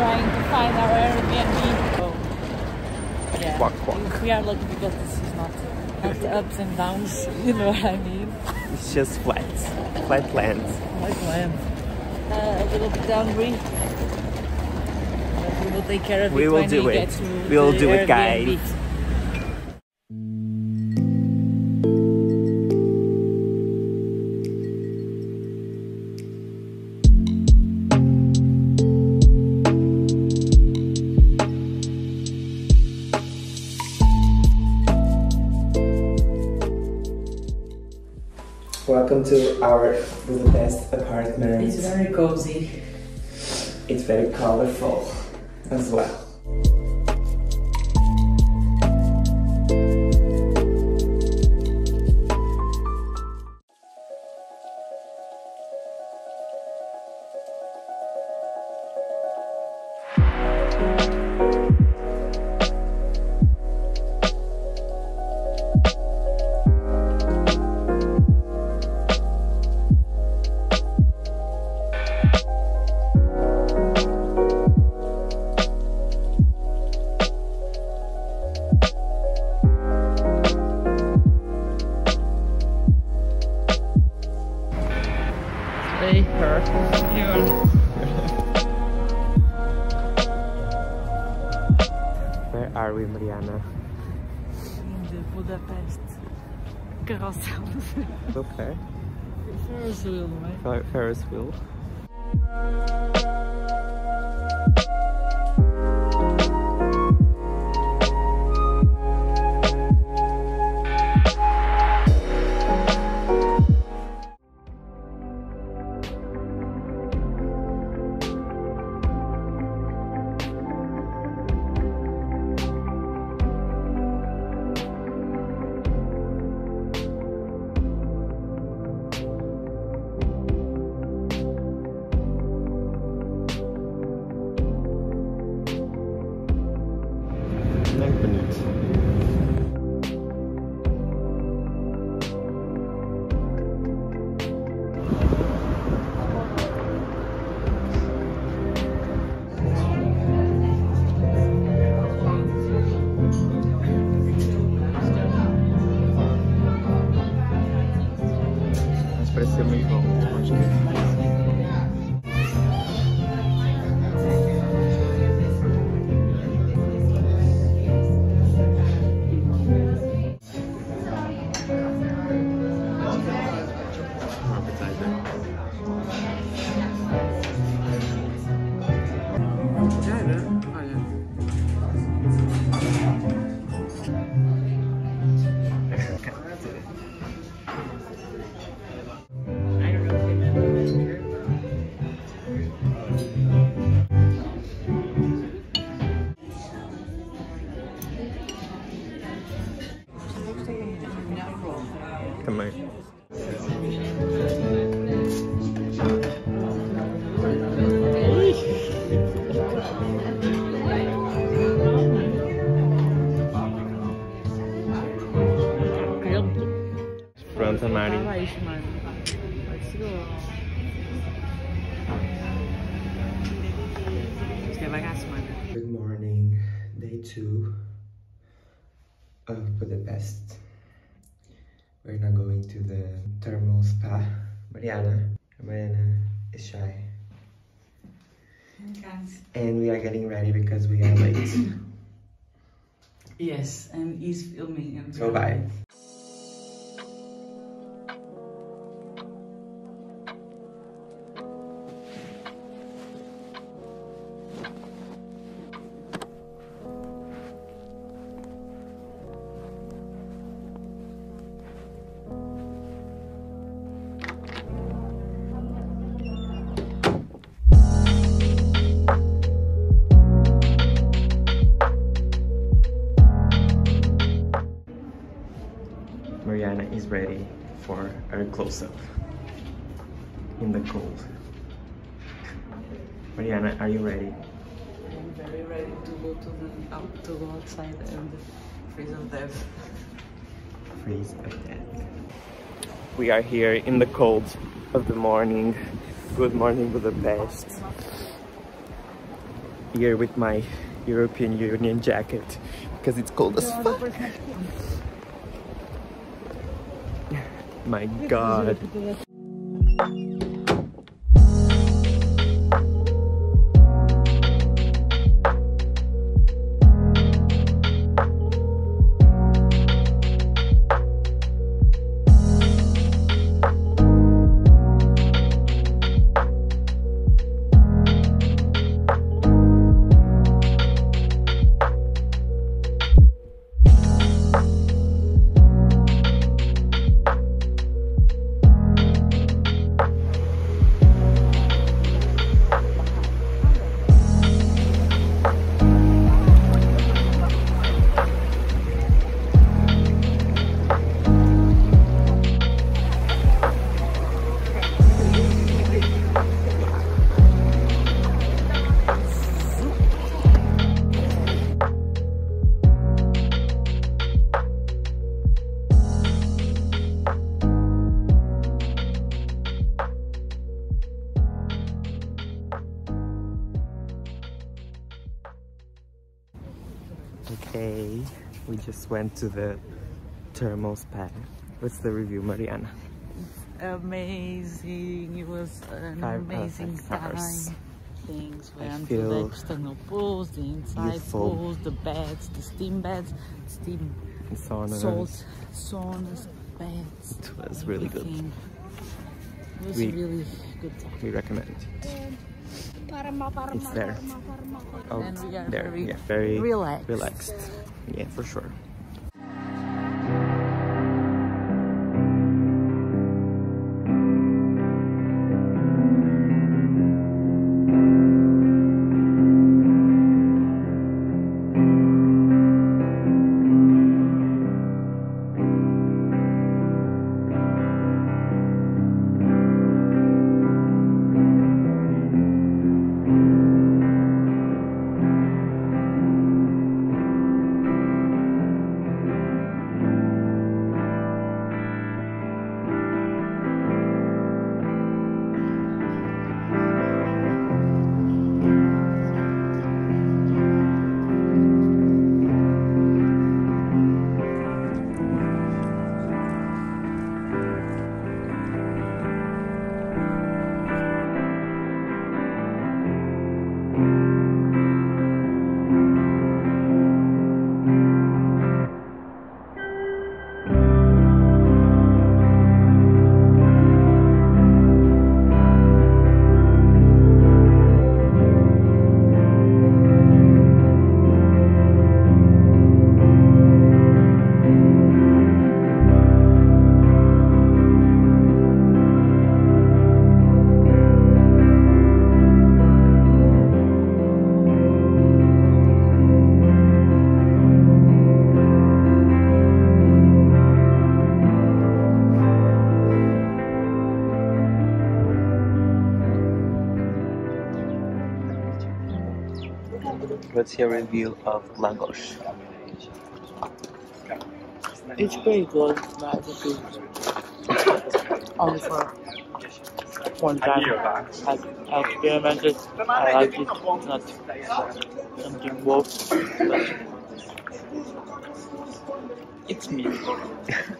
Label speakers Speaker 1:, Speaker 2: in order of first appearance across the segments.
Speaker 1: trying to find our Airbnb. Oh, yeah.
Speaker 2: Quack, quack.
Speaker 1: We are lucky because this is not, not the ups and downs. You know what I mean?
Speaker 2: It's just flat. Flat land.
Speaker 1: Flat land. Uh, a little bit hungry. But we will take care of
Speaker 2: We
Speaker 1: it
Speaker 2: will
Speaker 1: when
Speaker 2: do
Speaker 1: we
Speaker 2: it.
Speaker 1: get to
Speaker 2: We'll
Speaker 1: the
Speaker 2: do it, guys. Our Budapest apartment.
Speaker 1: It's very cozy.
Speaker 2: It's very colorful as well.
Speaker 1: Carousel.
Speaker 2: Okay.
Speaker 1: Ferris wheel, right?
Speaker 2: Fer- Ferris wheel. 羡慕一个我们身
Speaker 1: 边的朋友。Isto é bagaço, mano.
Speaker 2: Good morning, day two of Budapest. We're now going to the thermal spa. Mariana, Mariana is shy, and we are getting ready because we are late.
Speaker 1: Yes, and he's filming. And
Speaker 2: So bye. Ready for our close-up in the cold. Mariana, are you ready?
Speaker 1: I'm very ready to go to the out to go outside and freeze of death.
Speaker 2: Freeze of death. We are here in the cold of the morning. Good morning Budapest. Here with my European Union jacket because it's cold as fuck. My god. Okay, we just went to the thermal spa. What's the review, Mariana?
Speaker 1: Amazing! It was an
Speaker 2: Five-
Speaker 1: amazing
Speaker 2: five
Speaker 1: time.
Speaker 2: stars.
Speaker 1: Things
Speaker 2: I
Speaker 1: went to the external pools, the inside
Speaker 2: youthful.
Speaker 1: pools, the beds, the steam beds, steam
Speaker 2: Sauna.
Speaker 1: salt, saunas, beds.
Speaker 2: It was really good.
Speaker 1: It was
Speaker 2: We-
Speaker 1: really good time.
Speaker 2: We recommend it. It's there. Oh,
Speaker 1: And we are
Speaker 2: there.
Speaker 1: very
Speaker 2: yeah, very
Speaker 1: relaxed.
Speaker 2: Relaxed. Yeah, for sure. What's your review of Langos?
Speaker 1: It's pretty good, but I think it's only for one time. I, I experimented, I like it, not something woke, but it's me.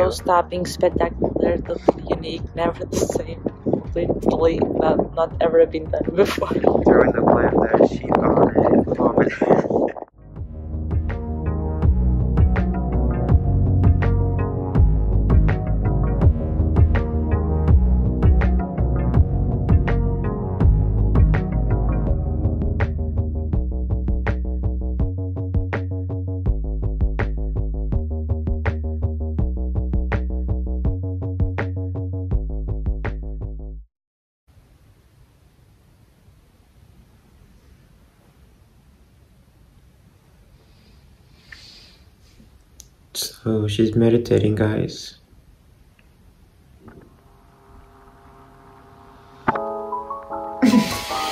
Speaker 1: show-stopping, spectacular, totally unique, never the same, completely not not ever been done before.
Speaker 2: Throwing the blender sheet on it, vomit. She's meditating, guys.